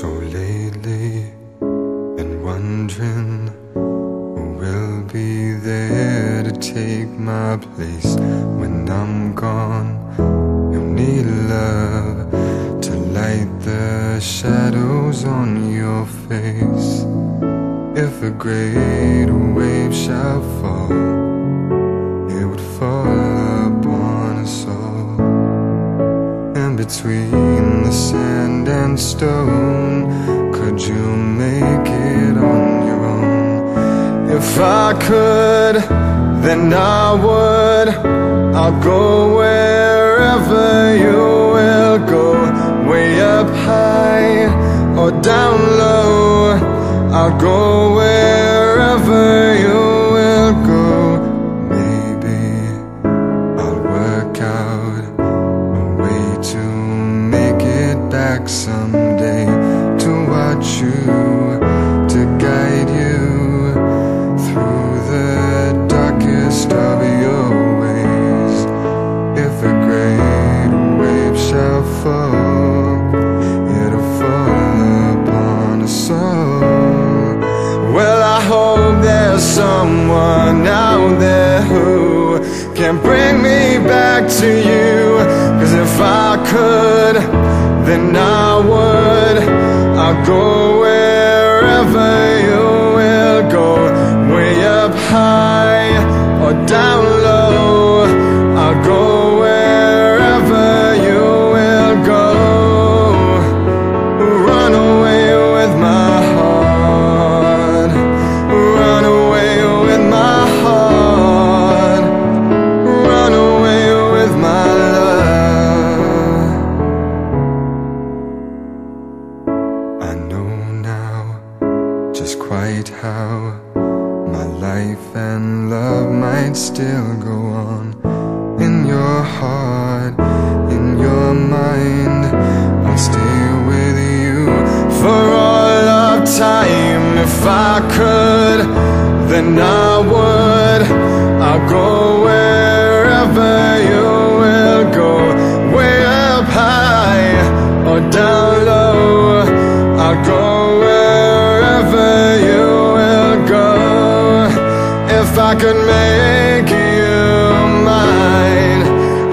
So lately, been wondering who will be there to take my place when I'm gone. You'll need love to light the shadows on your face. If a great wave shall fall, it would fall upon us all. And between sand and stone, could you make it on your own? If I could, then I would. I'll go wherever you will go, way up high or down low. I'll go can bring me back to you. Cause if I could, then I would. I'll go wherever quite how my life and love might still go on. In your heart, in your mind, I'll stay with you for all of time. If I could, then I would. I'll go wherever you If I could make you mine,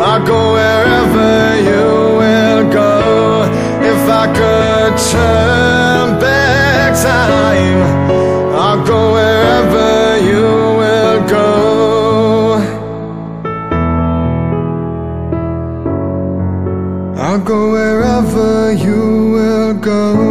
I'll go wherever you will go. If I could turn back time, I'll go wherever you will go. I'll go wherever you will go.